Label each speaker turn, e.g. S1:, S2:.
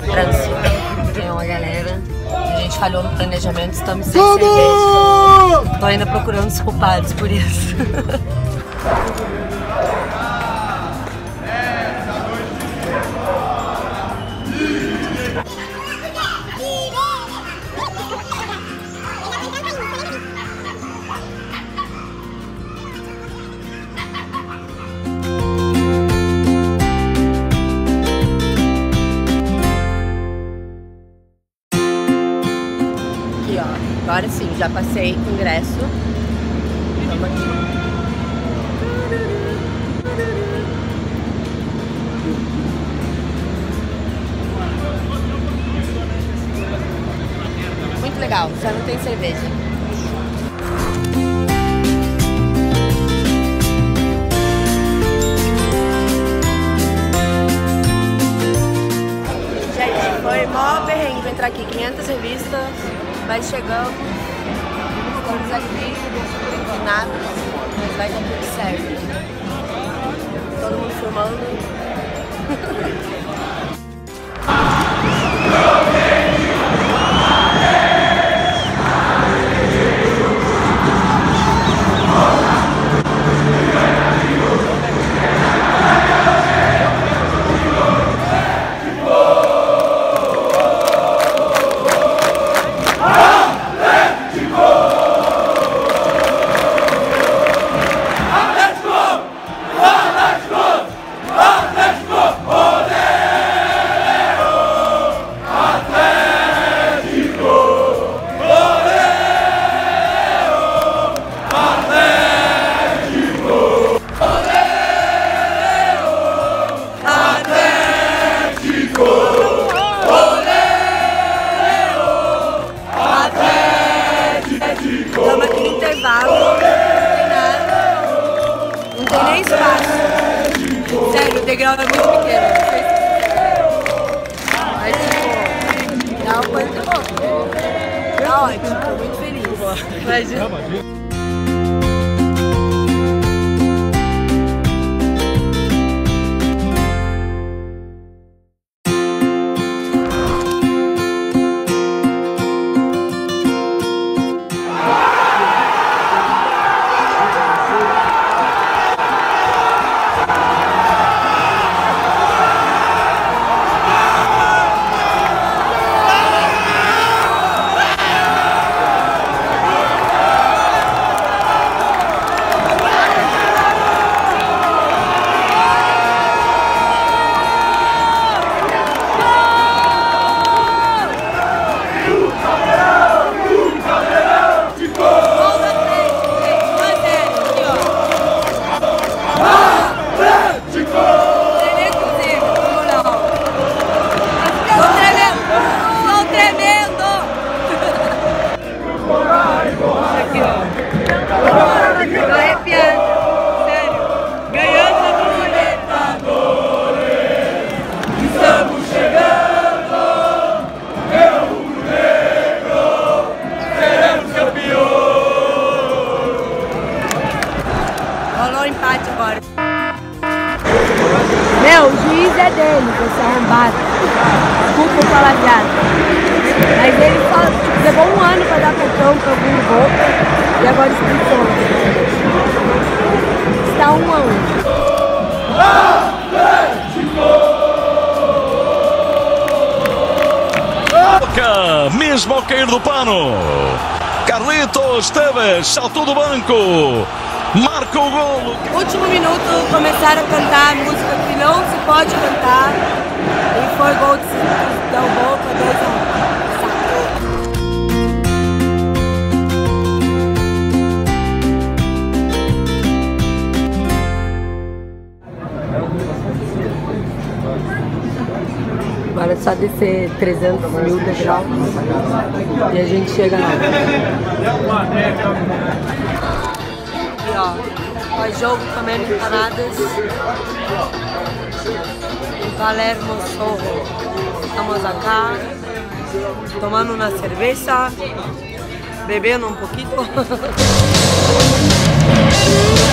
S1: pra traduzir. Tem uma galera. A gente falhou no planejamento, estamos sem cerveja. Tô ainda procurando os culpados por isso. já passei ingresso. Vamos aqui. Muito legal, já não tem cerveja. Entrar aqui, 500 revistas, mas chegamos, estamos aqui, inclinados, mas vai dar tudo certo. Todo mundo filmando. degrau é muito pequeno. não Mas tipo, dá uma coisa de louco. Tá ótimo, tô muito feliz. Imagina. Um empate agora. Meu, o juiz é dele, você é arrombado. Desculpa o palavreado. Mas ele só tipo, levou um ano pra dar cartão pra algum Boca e agora expulsou. Está um a um.
S2: Boca, mesmo ao cair do pano. Carlitos Teves saltou do banco. Marca o golo.
S1: Último minuto começaram a cantar a música que não se pode cantar. E foi gol de Del Boca, 2 a 1. Agora é só descer 300 mil degraus e a gente chega lá ó. Pós-jogo comendo empanadas. Palermo Sorro. Estamos acá tomando uma cerveja, bebendo um pouquinho.